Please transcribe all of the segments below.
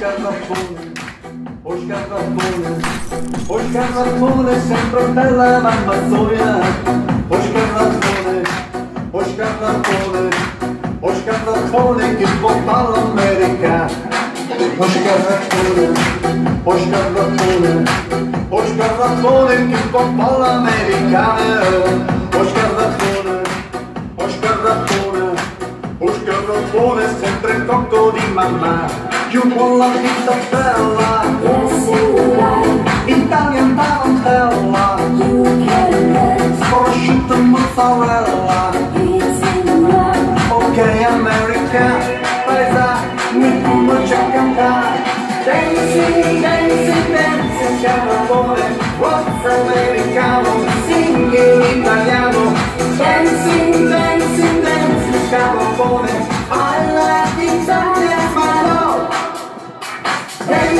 Počkat na zvony, jsem pro tele, mám svoje. Počkat na zvony, počkat na zvony, počkat na zvony, když popal Amerika. Počkat na zvony, počkat na zvony, počkat na zvony, když popal Amerika. Počkat na zvony, počkat na zvony, počkat na zvony, jsem pro toko mamá. You want la vita bella, Yes, you like, Italian tarantella, you can let prosciutto e mozzarella. It's in love, Ok America, paesa, mi fumo c'è cantare. Dancing, dancing, dancing, cannabone, what's americano, sing in italiano. Dancing, dancing, dancing, cannabone, I like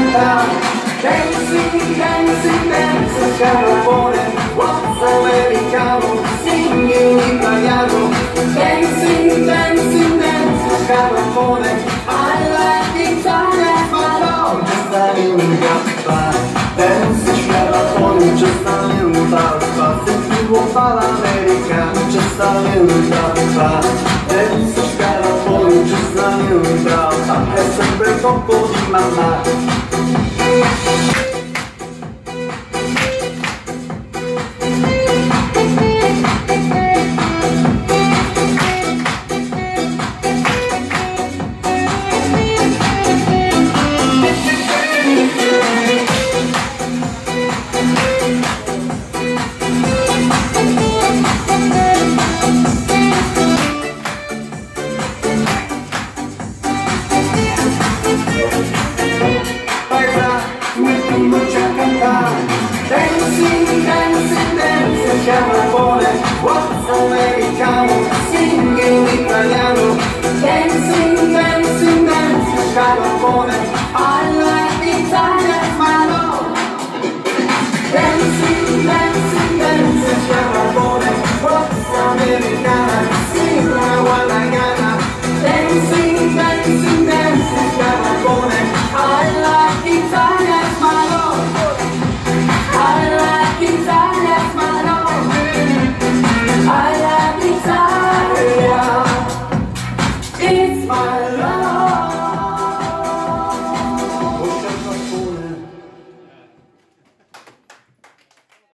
cantare. Dancing, dancing, dancing, cannabone, what's americano, sing in italiano. Dancing, dancing, dancing, cannabone, I like my love. Just a little gappa, dancing, cannabone, just a little gappa. Se ti vuoi fare l'America, just a little gappa, dancing, just a little gappa. È sempre cocco di mamma. What?